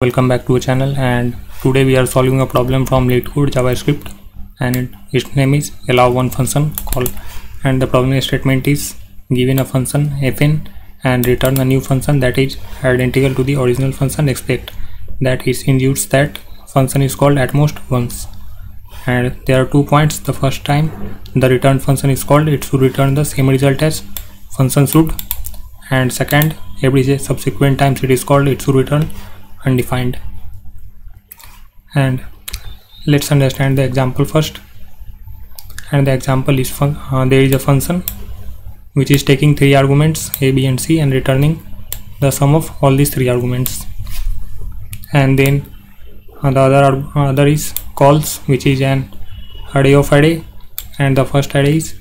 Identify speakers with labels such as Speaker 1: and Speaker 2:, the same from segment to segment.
Speaker 1: welcome back to the channel and today we are solving a problem from LeetCode JavaScript and it, its name is allow one function call and the problem statement is given a function fn and return a new function that is identical to the original function expect. That is induced that function is called at most once. And there are two points. The first time the return function is called it should return the same result as function should. And second every subsequent times it is called it should return undefined. And let's understand the example first. And the example is uh, there is a function which is taking three arguments a b and c and returning the sum of all these three arguments. And then uh, the other uh, other is calls which is an array of array. And the first array is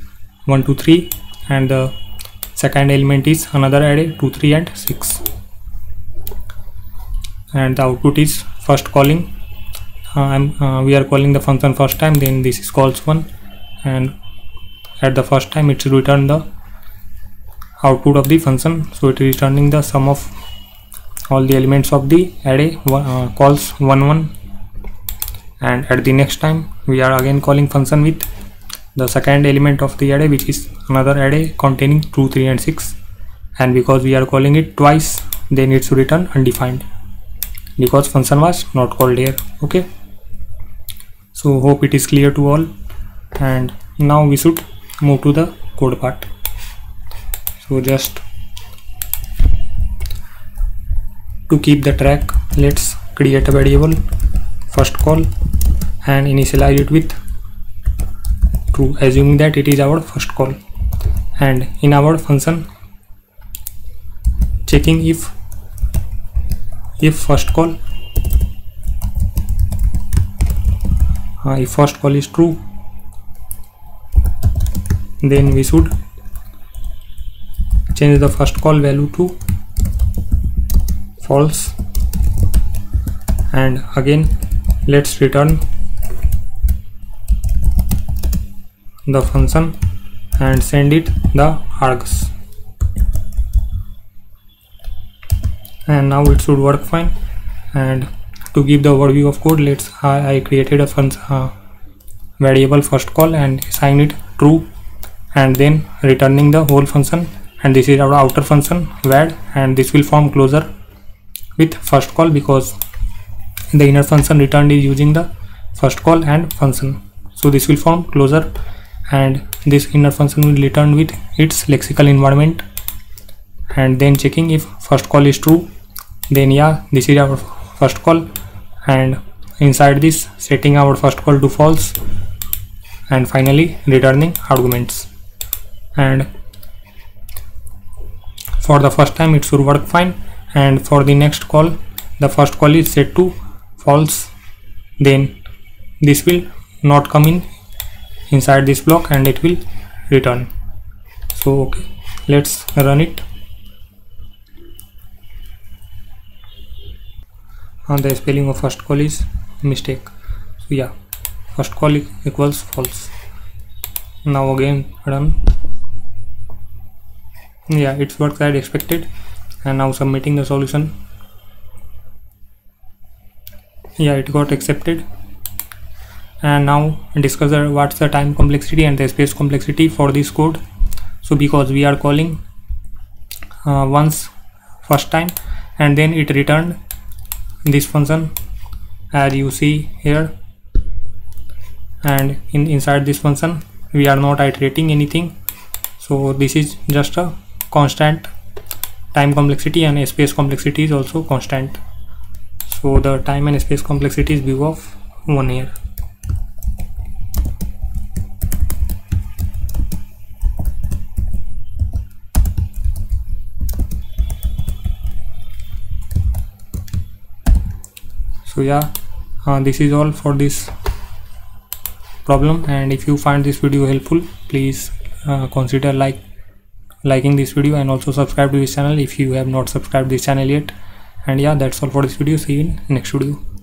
Speaker 1: 1 2 3 and the second element is another array 2 3 and 6 and the output is first calling. Uh, uh, we are calling the function first time then this is calls one. And at the first time it should return the output of the function. So it is returning the sum of all the elements of the array uh, calls 1 1 and at the next time we are again calling function with the second element of the array which is another array containing 2 3 and 6 and because we are calling it twice then it should return undefined because function was not called here okay? So hope it is clear to all. And now we should move to the code part. So just to keep the track let's create a variable first call and initialize it with true assuming that it is our first call. And in our function checking if if first call. if first call is true. Then we should change the first call value to false. And again let's return the function and send it the args and now it should work fine. And to give the overview of code let's I, I created a function uh, variable first call and assign it true and then returning the whole function. And this is our outer function vad and this will form closure with first call because the inner function returned is using the first call and function. So this will form closure and this inner function will return with its lexical environment and then checking if first call is true then yeah this is our first call. And inside this setting our first call to false. And finally returning arguments. And for the first time it should work fine. And for the next call the first call is set to false. Then this will not come in inside this block and it will return. So okay let's run it and the spelling of first call is mistake. So yeah first call equals false. Now again run yeah it's worked as expected and now submitting the solution. Yeah it got accepted. And now discuss the, what's the time complexity and the space complexity for this code. So because we are calling uh, once first time and then it returned this function as you see here. And in inside this function we are not iterating anything. So this is just a constant. Time complexity and space complexity is also constant. So the time and space complexity is big of 1 here so yeah uh, this is all for this problem. And if you find this video helpful please uh, consider like liking this video and also subscribe to this channel if you have not subscribed this channel yet. And yeah that's all for this video. See you in next video